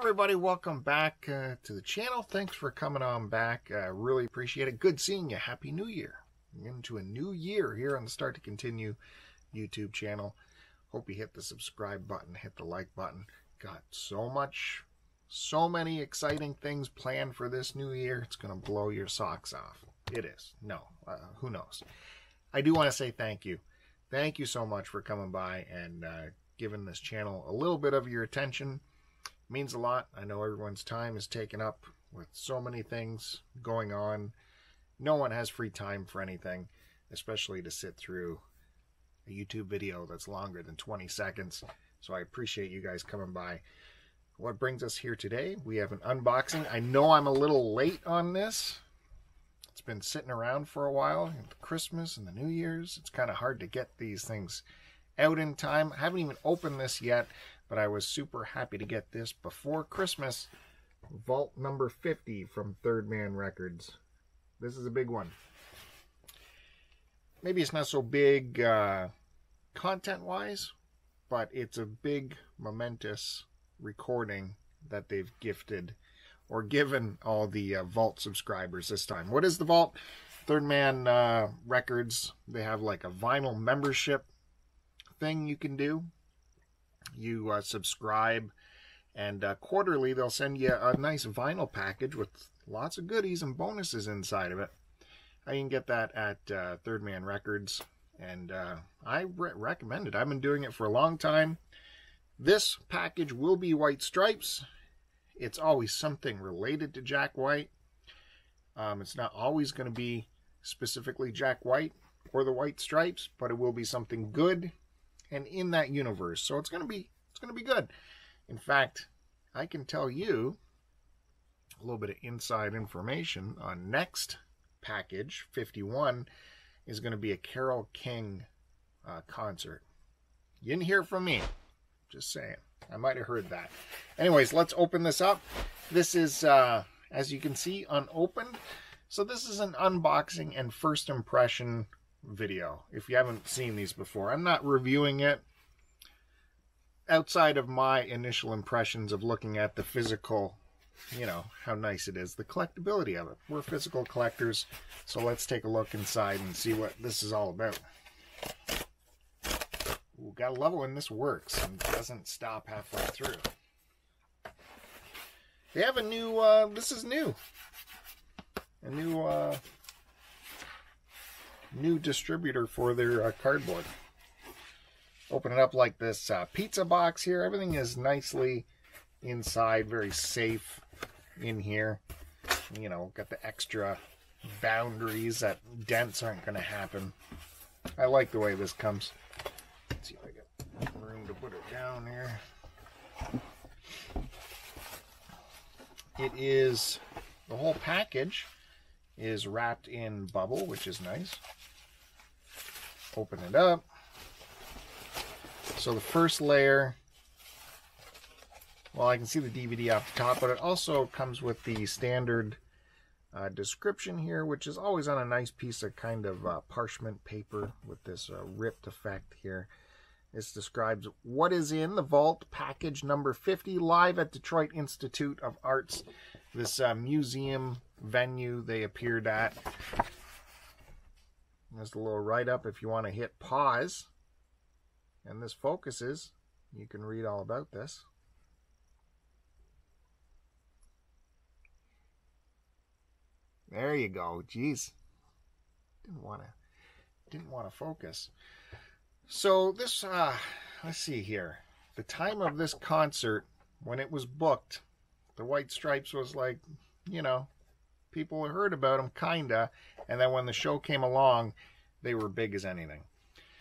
everybody, welcome back uh, to the channel. Thanks for coming on back. Uh, really appreciate it. Good seeing you. Happy New Year. Into a new year here on the Start to Continue YouTube channel. Hope you hit the subscribe button, hit the like button. Got so much, so many exciting things planned for this new year. It's going to blow your socks off. It is. No, uh, who knows? I do want to say thank you. Thank you so much for coming by and uh, giving this channel a little bit of your attention means a lot. I know everyone's time is taken up with so many things going on. No one has free time for anything, especially to sit through a YouTube video that's longer than 20 seconds. So I appreciate you guys coming by. What brings us here today? We have an unboxing. I know I'm a little late on this. It's been sitting around for a while. Christmas and the New Year's. It's kind of hard to get these things out in time. I haven't even opened this yet, but I was super happy to get this before Christmas. Vault number 50 from Third Man Records. This is a big one. Maybe it's not so big uh, content wise, but it's a big, momentous recording that they've gifted or given all the uh, Vault subscribers this time. What is the Vault? Third Man uh, Records. They have like a vinyl membership thing you can do you uh, subscribe, and uh, quarterly they'll send you a nice vinyl package with lots of goodies and bonuses inside of it. You can get that at uh, Third Man Records, and uh, I re recommend it. I've been doing it for a long time. This package will be White Stripes. It's always something related to Jack White. Um, it's not always going to be specifically Jack White or the White Stripes, but it will be something good and in that universe. So it's going to be it's going to be good. In fact, I can tell you a little bit of inside information on next package 51 is going to be a Carole King uh, concert. You didn't hear from me. Just saying. I might have heard that. Anyways, let's open this up. This is, uh, as you can see, unopened. So this is an unboxing and first impression video if you haven't seen these before. I'm not reviewing it outside of my initial impressions of looking at the physical, you know, how nice it is, the collectability of it. We're physical collectors, so let's take a look inside and see what this is all about. Ooh, gotta love it when this works and doesn't stop halfway through. They have a new, uh, this is new. A new, uh, new distributor for their uh, cardboard. Open it up like this uh, pizza box here. Everything is nicely inside, very safe in here. You know, got the extra boundaries that dents aren't going to happen. I like the way this comes. Let's see if I get room to put it down here. It is, the whole package is wrapped in bubble, which is nice open it up. So the first layer, well, I can see the DVD off the top, but it also comes with the standard uh, description here, which is always on a nice piece of kind of uh, parchment paper with this uh, ripped effect here. This describes what is in the vault package number 50 live at Detroit Institute of Arts, this uh, museum venue they appeared at there's a little write-up if you want to hit pause. And this focuses. You can read all about this. There you go. Jeez. Didn't want to didn't want to focus. So this uh let's see here. The time of this concert when it was booked, the White Stripes was like, you know, people heard about them kinda and then when the show came along, they were big as anything.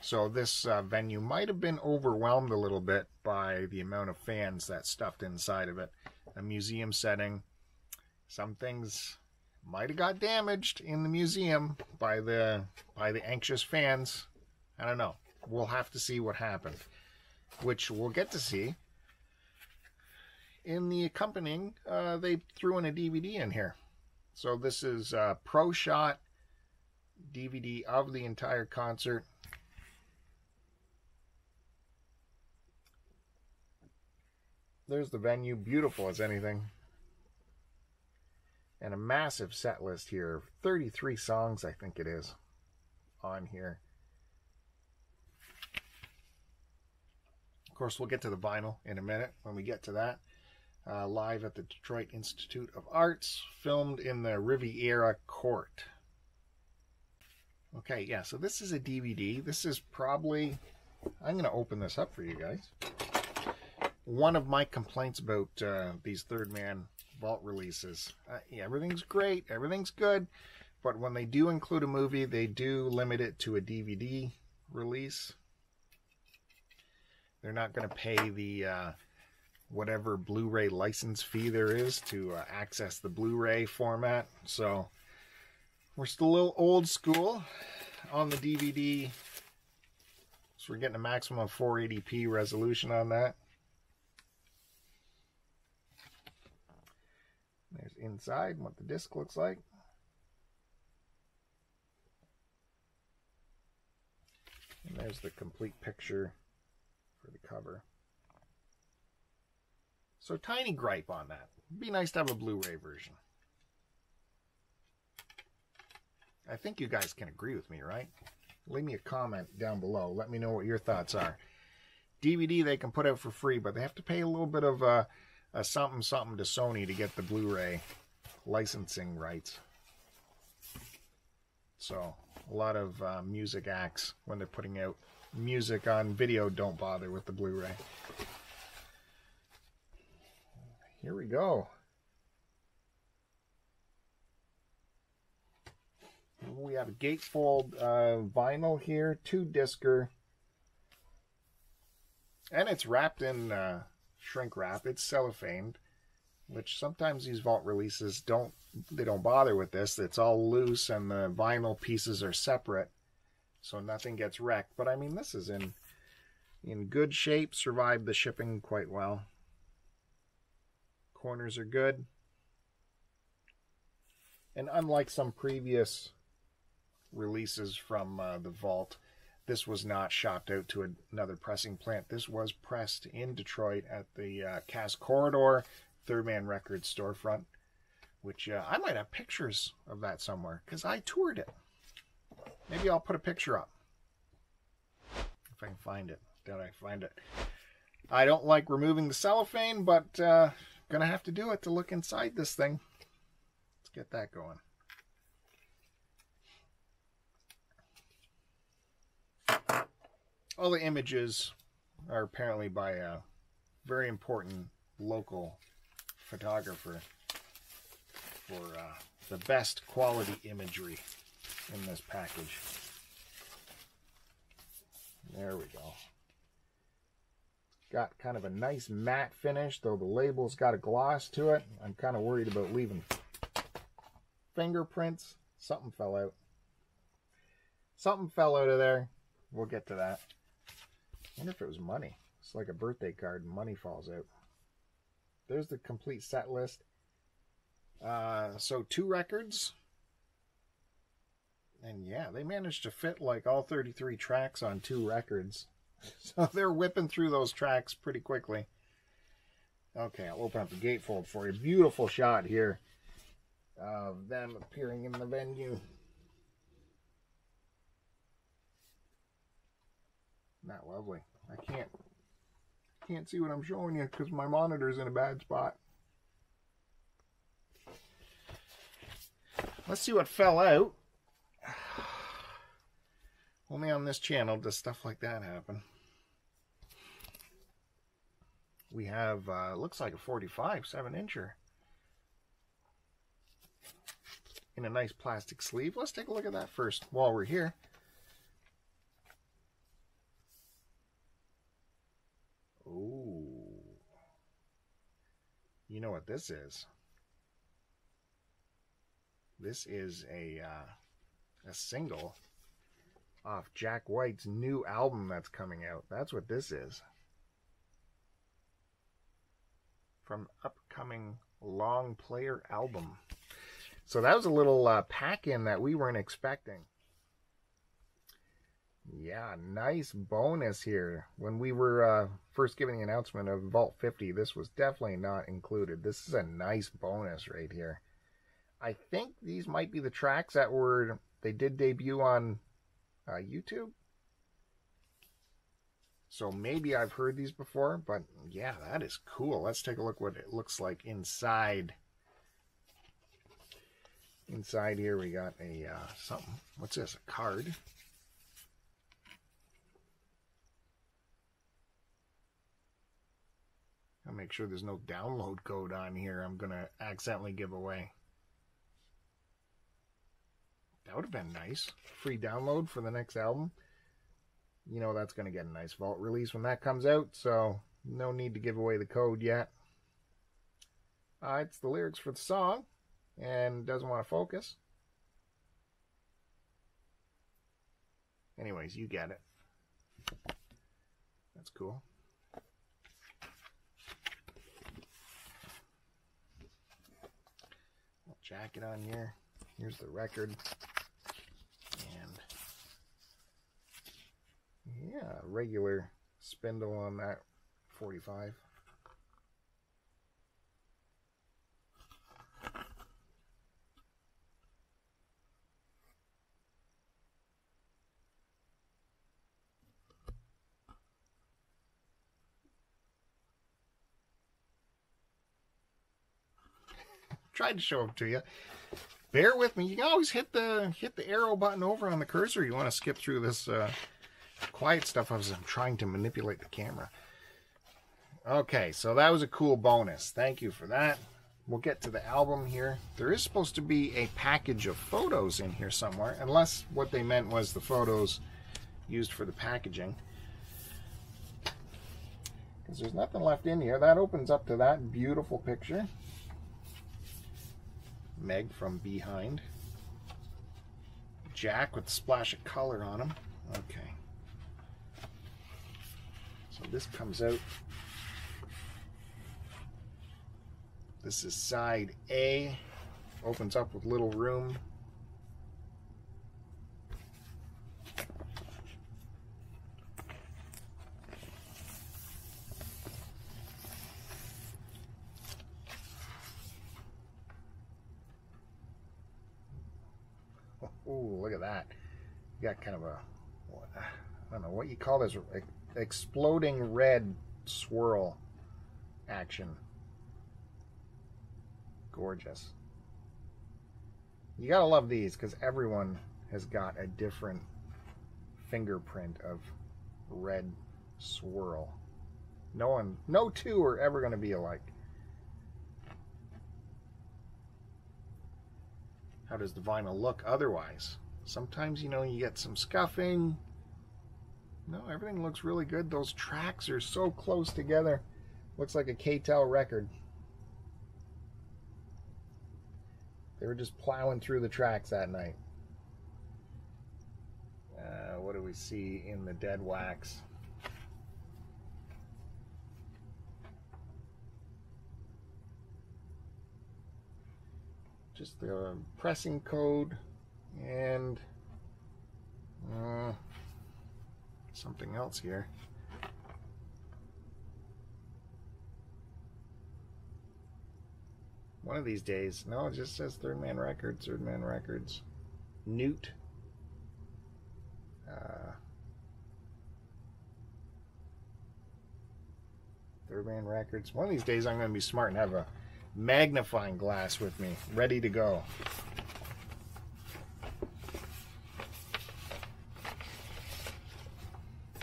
So this uh, venue might have been overwhelmed a little bit by the amount of fans that stuffed inside of it. A museum setting. Some things might have got damaged in the museum by the by the anxious fans. I don't know. We'll have to see what happened, which we'll get to see. In the accompanying, uh, they threw in a DVD in here. So this is uh, Pro Shot DVD of the entire concert. there's the venue, beautiful as anything. And a massive set list here, 33 songs, I think it is, on here. Of course, we'll get to the vinyl in a minute when we get to that. Uh, live at the Detroit Institute of Arts, filmed in the Rivera Court. Okay, yeah, so this is a DVD. This is probably, I'm going to open this up for you guys. One of my complaints about uh, these Third Man Vault releases, uh, yeah, everything's great, everything's good, but when they do include a movie, they do limit it to a DVD release. They're not going to pay the uh, whatever Blu-ray license fee there is to uh, access the Blu-ray format. So we're still a little old school on the DVD. So we're getting a maximum of 480p resolution on that. There's inside what the disc looks like. And there's the complete picture for the cover. So tiny gripe on that. Be nice to have a Blu-ray version. I think you guys can agree with me, right? Leave me a comment down below. Let me know what your thoughts are. DVD they can put out for free, but they have to pay a little bit of a, a something something to Sony to get the Blu-ray licensing rights. So a lot of uh, music acts when they're putting out music on video don't bother with the Blu-ray. Here we go. We have a gatefold uh, vinyl here, two discer, and it's wrapped in uh, shrink wrap. It's cellophaned, which sometimes these vault releases don't they don't bother with this. It's all loose and the vinyl pieces are separate, so nothing gets wrecked. But I mean, this is in in good shape. Survived the shipping quite well. Corners are good. And unlike some previous releases from uh, the vault. This was not shopped out to another pressing plant. This was pressed in Detroit at the uh, Cass Corridor Third Man Records storefront, which uh, I might have pictures of that somewhere because I toured it. Maybe I'll put a picture up if I can find it. Did I find it? I don't like removing the cellophane, but uh, gonna have to do it to look inside this thing. Let's get that going. all the images are apparently by a very important local photographer for uh, the best quality imagery in this package. There we go. Got kind of a nice matte finish, though the label's got a gloss to it. I'm kind of worried about leaving fingerprints. Something fell out. Something fell out of there. We'll get to that. I wonder if it was money. It's like a birthday card and money falls out. There's the complete set list. Uh, so two records. And yeah, they managed to fit like all 33 tracks on two records. So they're whipping through those tracks pretty quickly. Okay, I'll open up the gatefold for you. Beautiful shot here of them appearing in the venue. Not lovely. I can't can't see what I'm showing you because my monitor's in a bad spot. Let's see what fell out. Only on this channel does stuff like that happen. We have, uh, looks like a 45 7 incher in a nice plastic sleeve. Let's take a look at that first while we're here. Ooh. You know what this is? This is a uh, a single off Jack White's new album that's coming out. That's what this is. From upcoming long player album. So that was a little uh, pack in that we weren't expecting. Yeah, nice bonus here. When we were uh, first giving the announcement of Vault 50, this was definitely not included. This is a nice bonus right here. I think these might be the tracks that were they did debut on uh, YouTube. So maybe I've heard these before, but yeah, that is cool. Let's take a look what it looks like inside. Inside here we got a uh, something. What's this? A card. I'll make sure there's no download code on here I'm going to accidentally give away. That would have been nice. Free download for the next album. You know that's going to get a nice vault release when that comes out, so no need to give away the code yet. Uh, it's the lyrics for the song, and doesn't want to focus. Anyways, you get it. That's cool. Jacket on here. Here's the record. Yeah, regular spindle on that 45. Tried to show them to you. Bear with me. You can always hit the hit the arrow button over on the cursor. You want to skip through this uh, quiet stuff as I'm trying to manipulate the camera. Okay, so that was a cool bonus. Thank you for that. We'll get to the album here. There is supposed to be a package of photos in here somewhere, unless what they meant was the photos used for the packaging. Because there's nothing left in here. That opens up to that beautiful picture. Meg from behind. Jack with a splash of color on him. Okay. This comes out. This is side A. Opens up with little room. Oh, look at that. You got kind of a, I don't know what you call this, exploding red swirl action. Gorgeous. You gotta love these because everyone has got a different fingerprint of red swirl. No one, no two are ever to be alike. How does the vinyl look otherwise? Sometimes, you know, you get some scuffing, no, everything looks really good. Those tracks are so close together. Looks like a K-tel record. They were just plowing through the tracks that night. Uh, what do we see in the dead wax? Just the pressing code and uh, something else here. One of these days, no, it just says Third Man Records, Third Man Records. Newt. Uh, Third Man Records. One of these days I'm going to be smart and have a magnifying glass with me, ready to go.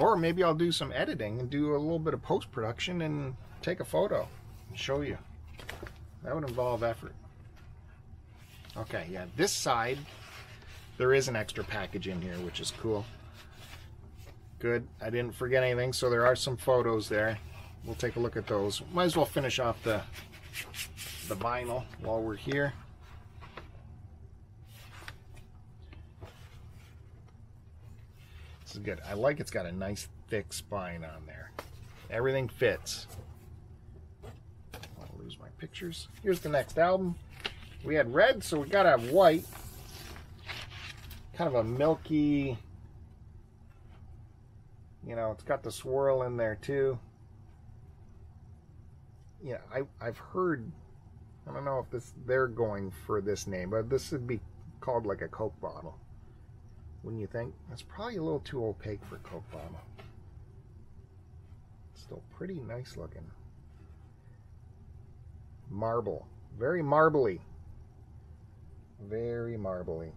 Or maybe I'll do some editing and do a little bit of post-production and take a photo and show you. That would involve effort. Okay, yeah, this side, there is an extra package in here, which is cool. Good, I didn't forget anything, so there are some photos there. We'll take a look at those. Might as well finish off the, the vinyl while we're here. Is good. I like it's got a nice thick spine on there. Everything fits. I'll lose my pictures. Here's the next album. We had red, so we gotta have white. Kind of a milky, You know, it's got the swirl in there too. Yeah, I I've heard I don't know if this they're going for this name, but this would be called like a Coke bottle. Wouldn't you think? That's probably a little too opaque for Coke bottle. Still pretty nice looking. Marble. Very marbly. Very marbly.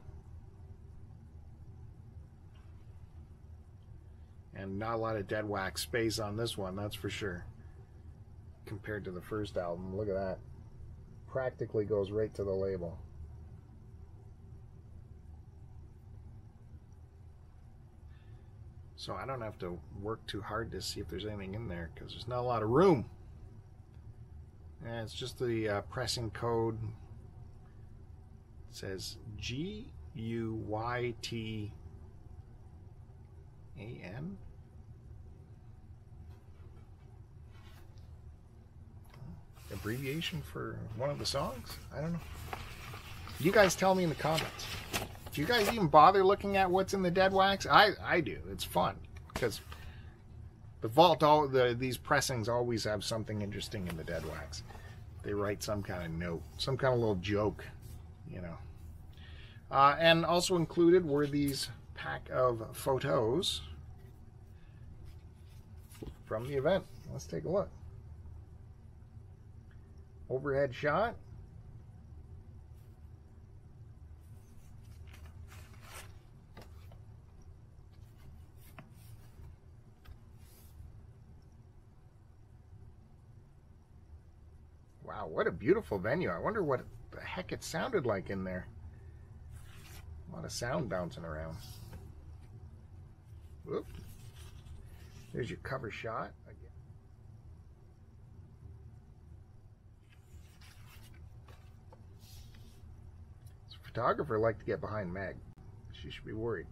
And not a lot of dead wax space on this one, that's for sure. Compared to the first album. Look at that. Practically goes right to the label. So I don't have to work too hard to see if there's anything in there because there's not a lot of room. And it's just the uh, pressing code. It says G U Y T A N. Abbreviation for one of the songs? I don't know. You guys tell me in the comments. Do you guys even bother looking at what's in the dead wax? I, I do. It's fun because the vault, all the these pressings always have something interesting in the dead wax. They write some kind of note, some kind of little joke, you know. Uh, and also included were these pack of photos from the event. Let's take a look. Overhead shot Wow, what a beautiful venue. I wonder what the heck it sounded like in there. A lot of sound bouncing around. Whoop. There's your cover shot. Again. This photographer like to get behind Meg. She should be worried.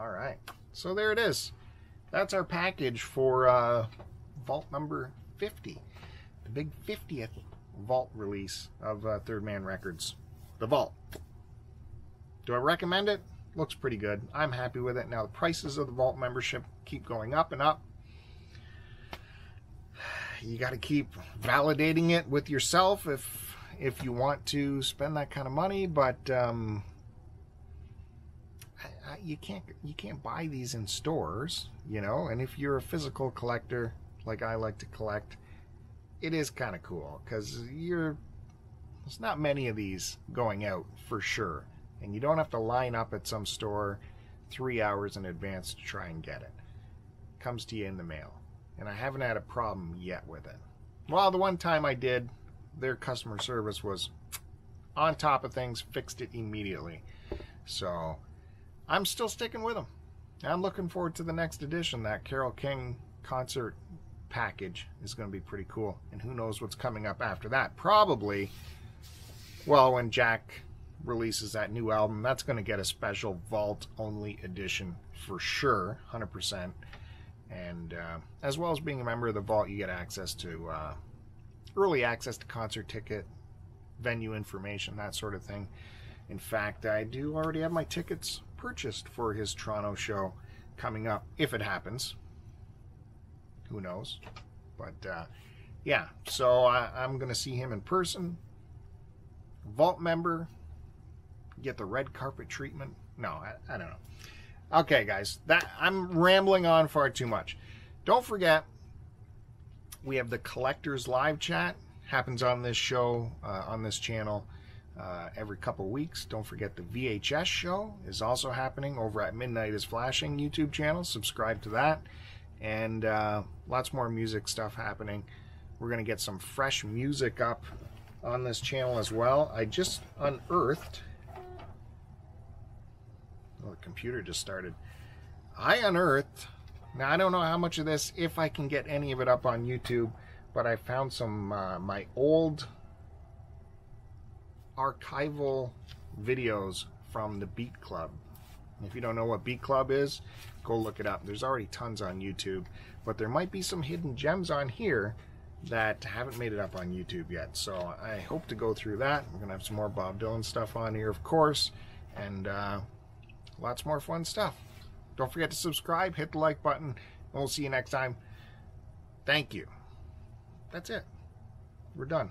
All right. So there it is. That's our package for uh, vault number 50. The big 50th vault release of uh, Third Man Records. The vault. Do I recommend it? Looks pretty good. I'm happy with it. Now the prices of the vault membership keep going up and up. You got to keep validating it with yourself if if you want to spend that kind of money, but um, you can't you can't buy these in stores, you know. And if you're a physical collector, like I like to collect, it is kind of cool because you're there's not many of these going out for sure, and you don't have to line up at some store three hours in advance to try and get it. it comes to you in the mail, and I haven't had a problem yet with it. Well, the one time I did, their customer service was on top of things, fixed it immediately. So I'm still sticking with them. I'm looking forward to the next edition. That Carole King concert package is going to be pretty cool. And who knows what's coming up after that? Probably, well, when Jack releases that new album, that's going to get a special vault only edition for sure, 100%. And uh, as well as being a member of the vault, you get access to uh, early access to concert ticket, venue information, that sort of thing. In fact, I do already have my tickets purchased for his Toronto show coming up, if it happens. Who knows? But uh, yeah, so I, I'm going to see him in person. Vault member, get the red carpet treatment. No, I, I don't know. Okay, guys, that I'm rambling on far too much. Don't forget, we have the collectors live chat happens on this show uh, on this channel uh, every couple weeks. Don't forget the VHS show is also happening over at Midnight is Flashing YouTube channel. Subscribe to that. And uh, lots more music stuff happening. We're going to get some fresh music up on this channel as well. I just unearthed. Oh, the computer just started. I unearthed. Now, I don't know how much of this, if I can get any of it up on YouTube, but I found some uh, my old archival videos from the Beat Club. If you don't know what Beat Club is, go look it up. There's already tons on YouTube, but there might be some hidden gems on here that haven't made it up on YouTube yet. So I hope to go through that. We're going to have some more Bob Dylan stuff on here, of course, and uh, lots more fun stuff. Don't forget to subscribe, hit the like button, and we'll see you next time. Thank you. That's it. We're done.